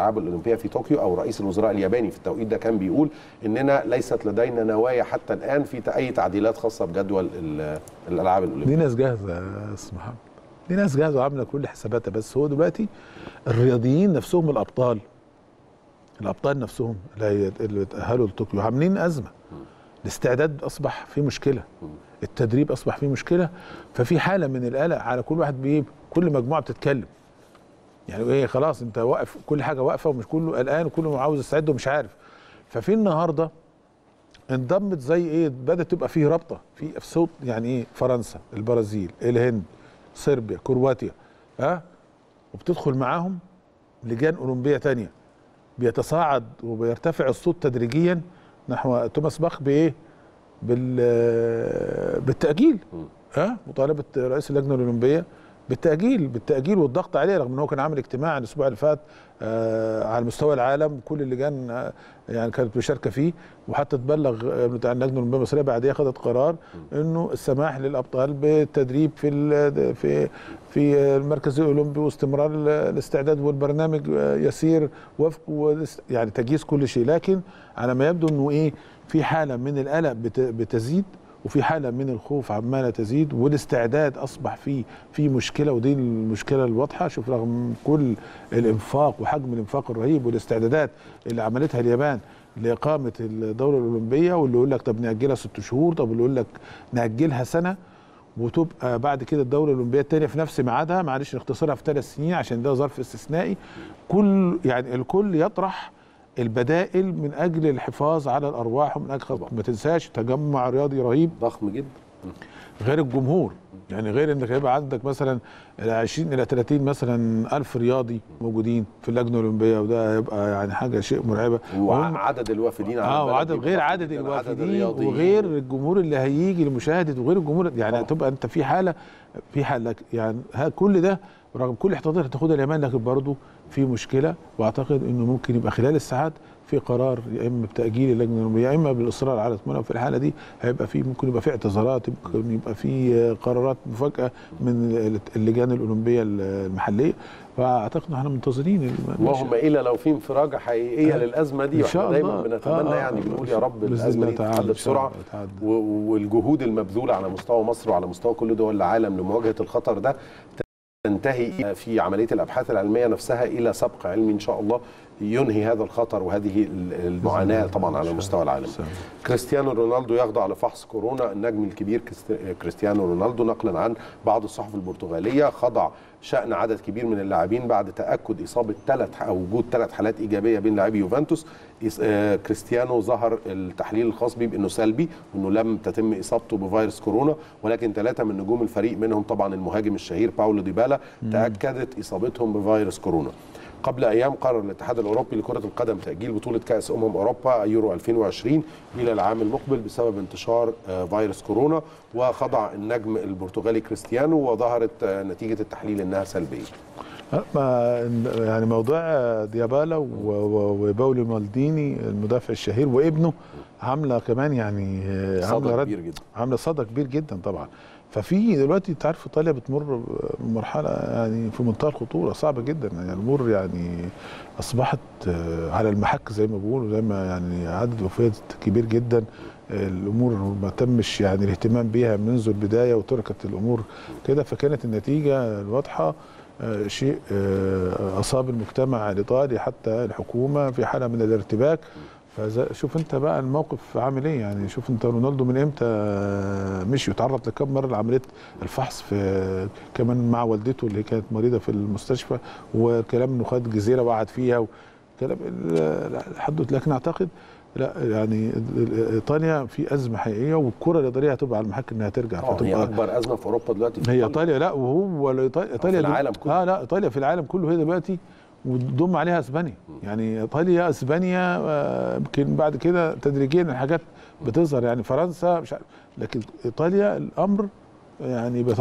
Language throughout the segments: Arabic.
الألعاب الأولمبية في طوكيو أو رئيس الوزراء الياباني في التوقيت ده كان بيقول إننا ليست لدينا نوايا حتى الآن في أي تعديلات خاصة بجدول ال- الألعاب دي الاولمبيه ناس جاهزة يا أستاذ محمد. دي ناس جاهزة وعاملة كل حساباتها. بس هو دلوقتي الرياضيين نفسهم الأبطال. الأبطال نفسهم اللي هي- اللي تاهلوا لطوكيو عاملين أزمة. الاستعداد أصبح فيه مشكلة. التدريب أصبح فيه مشكلة. ففي حالة من القلق على كل واحد بيه كل مجموعة بتتكلم. يعني إيه خلاص أنت واقف كل حاجة واقفة ومش كله قلقان وكله عاوز يستعد ومش عارف. ففي النهارده انضمت زي إيه بدأت تبقى فيه رابطة في صوت يعني إيه فرنسا البرازيل الهند صربيا كرواتيا ها؟ وبتدخل معاهم لجان أولمبية تانية. بيتصاعد وبيرتفع الصوت تدريجيا نحو توماس باخ بإيه؟ بال بالتأجيل. ها؟ مطالبة رئيس اللجنة الأولمبية بالتأجيل بالتأجيل والضغط عليه رغم إن هو كان عامل اجتماع الأسبوع اللي فات آه على مستوى العالم كل اللجان آه يعني كانت مشاركة فيه. وحتى تبلغ بتاع اللجنه الاولمبيه المصرية بعديها خدت قرار إنه السماح للأبطال بالتدريب في في في المركز الأولمبي واستمرار ال- الاستعداد والبرنامج آه، يسير وفق يعني تجهيز كل شيء. لكن على ما يبدو إنه إيه في حالة من القلق بت- بتزيد. وفي حالة من الخوف عماله تزيد والاستعداد أصبح فيه في مشكلة ودي المشكلة الواضحة. شوف رغم كل الإنفاق وحجم الإنفاق الرهيب والاستعدادات اللي عملتها اليابان لإقامة الدوره الأولمبية واللي يقول لك طب نأجلها ست شهور طب اللي يقول لك نأجلها سنة وتبقى بعد كده الدوره الأولمبية الثانية في نفس ميعادها معلش نختصرها في ثلاث سنين عشان ده ظرف استثنائي. كل يعني الكل يطرح البدائل من أجل الحفاظ على الأرواح ومن أجل ما تنساش تجمع رياضي رهيب ضخم جدا. غير الجمهور. يعني غير إنك هيبقى عندك مثلا إلى 20 إلى 30 مثلا ألف رياضي موجودين في اللجنة الأولمبية وده هيبقى يعني حاجة شيء مرعبة وعدد الوافدين على آه وعدد غير عدد عدد الوافدين الرياضيين. وغير الجمهور اللي هيجي لمشاهده وغير الجمهور يعني. هتبقى أنت في حاله في حالة يعني ها كل ده رغم كل الاحتياطات اللي هتاخدها اليابان لكن برضه في مشكلة وأعتقد إنه ممكن يبقى خلال الساعات في قرار يا إما بتأجيل اللجنة الاولمبيه يا إما بالإصرار على اطمئنان في الحالة دي هيبقى في ممكن يبقى في اعتذارات ممكن يبقى في قرارات مفاجأة من اللجان الأولمبية المحلية فأعتقد إن إحنا منتظرين اللهم الا لو في انفراجه حقيقية آه. للأزمة دي وإحنا دايما. بنتمنى آه، آه، يعني بنقول يا رب الأزمة دي تتحل بسرعة والجهود المبذولة على مستوى مصر وعلى مستوى كل دول العالم لمواجهة الخطر ده تنتهي في عملية الأبحاث العلمية نفسها إلى سبق علمي إن شاء الله ينهي هذا الخطر وهذه المعاناة طبعا على مستوى العالم. كريستيانو رونالدو يخضع لفحص كورونا. النجم الكبير كريست- كريستيانو رونالدو نقلا عن بعض الصحف البرتغالية. خضع شأن عدد كبير من اللاعبين بعد تأكد إصابة ثلاث أو وجود ثلاث حالات إيجابية بين لاعبي يوفنتوس. آه، كريستيانو ظهر التحليل الخاص به بأنه سلبي وأنه لم تتم إصابته بفيروس كورونا ولكن ثلاثة من نجوم الفريق منهم طبعا المهاجم الشهير باولو ديبالا. تأكدت إصابتهم بفيروس كورونا. قبل أيام قرر الاتحاد الأوروبي لكرة القدم تأجيل بطولة كأس أمم أوروبا يورو 2020 إلى العام المقبل بسبب انتشار آه، فيروس كورونا وخضع النجم البرتغالي كريستيانو وظهرت آه، نتيجة التحليل إنها سلبية. ما يعني موضوع ديابالا و- و- وباولي مالديني المدافع الشهير وابنه عامله كمان يعني صدى عامله كبير جدا. عامله صدى كبير جدا طبعا. ففي دلوقتي انت عارف ايطاليا بتمر بمرحلة يعني في منتهى الخطورة صعبة جدا. يعني الأمور يعني أصبحت آه، على المحك زي ما بيقولوا زي ما يعني عدد وفيات كبير جدا. الأمور ما تمش يعني الاهتمام بيها منذ البداية وتركت الأمور كده. فكانت النتيجة الواضحة آه، شيء آه، أصاب المجتمع الإيطالي حتى الحكومة في حالة من الارتباك. فشوف أنت بقى الموقف عامل إيه يعني شوف أنت رونالدو من إمتى آه، مشي وتعرض لكم مره لعملية الفحص في كمان مع والدته اللي كانت مريضة في المستشفى وكلام إنه خد جزيرة وقعد فيها وكلام ال- الحدث لكن أعتقد لا يعني إيطاليا في أزمة حقيقية والكرة الاداريه هتبقى على المحك إنها ترجع طبعا هي أكبر أزمة في أوروبا دلوقتي في هي. إيطاليا لا وهو ايطاليا في العالم كله. آه لا إيطاليا في العالم كله هي دلوقتي وتضم عليها إسبانيا. يعني إيطاليا إسبانيا آه، يمكن بعد كده تدريجيا الحاجات بتظهر. يعني فرنسا مش عارف لكن إيطاليا الأمر يعني لأي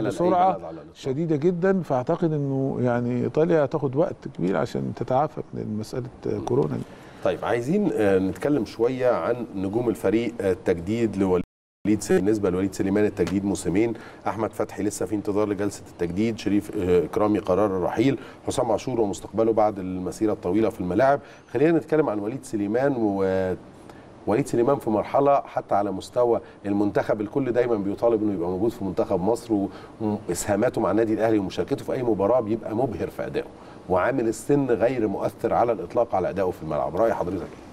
بسرعة. شديدة جدا. فأعتقد إنه يعني إيطاليا هتاخد وقت كبير عشان تتعافى من مسألة كورونا دي. طيب عايزين آه، نتكلم شوية عن نجوم الفريق آه، التجديد لوليد وليد بالنسبة لوليد سليمان التجديد موسمين أحمد فتحي لسه في انتظار لجلسة التجديد شريف آه، إكرامي قرار الرحيل حسام عاشور ومستقبله بعد المسيرة الطويلة في الملاعب. خلينا نتكلم عن وليد سليمان و وليد سليمان في مرحلة حتى على مستوى المنتخب. الكل دايما بيطالب إنه يبقى موجود في منتخب مصر وإسهاماته مع النادي الأهلي ومشاركته في أي مباراة بيبقى مبهر في أدائه وعامل السن غير مؤثر على الإطلاق على أدائه في الملعب. رأي حضرتك إيه؟